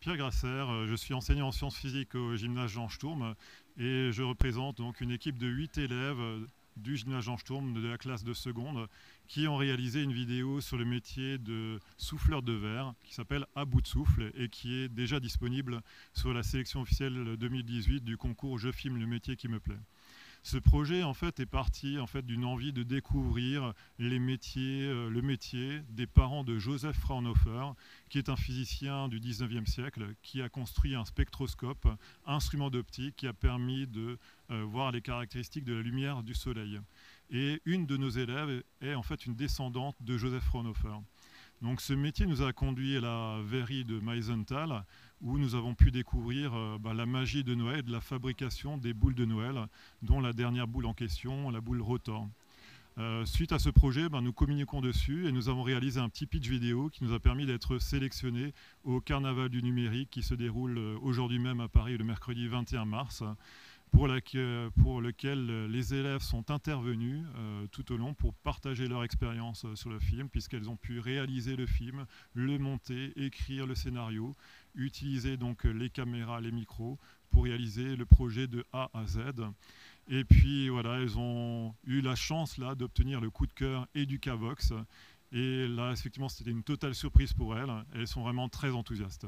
Pierre Grasser, euh, je suis enseignant en sciences physiques au gymnase Jean Sturm et je représente donc une équipe de 8 élèves euh, du gymnase Jean Sturm de la classe de seconde qui ont réalisé une vidéo sur le métier de souffleur de verre qui s'appelle À bout de souffle et qui est déjà disponible sur la sélection officielle 2018 du concours Je filme le métier qui me plaît. Ce projet en fait est parti en fait d'une envie de découvrir les métiers, euh, le métier des parents de Joseph Fraunhofer, qui est un physicien du 19e siècle, qui a construit un spectroscope, instrument d'optique qui a permis de euh, voir les caractéristiques de la lumière du Soleil. Et une de nos élèves est en fait une descendante de Joseph Fraunhofer. Donc ce métier nous a conduit à la verrie de Meisenthal, où nous avons pu découvrir euh, bah, la magie de Noël et de la fabrication des boules de Noël, dont la dernière boule en question, la boule Rotor. Euh, suite à ce projet, bah, nous communiquons dessus et nous avons réalisé un petit pitch vidéo qui nous a permis d'être sélectionnés au Carnaval du numérique qui se déroule euh, aujourd'hui même à Paris le mercredi 21 mars pour, lequel les élèves sont intervenus euh, tout au long pour partager leur expérience euh, sur le film, puisqu'elles ont pu réaliser le film, le monter, écrire le scénario, utiliser donc les caméras, les micros pour réaliser le projet de A à Z. Et puis voilà, elles ont eu la chance là d'obtenir le coup de cœur et du Cavox. Et là, effectivement, c'était une totale surprise pour elles. Elles sont vraiment très enthousiastes.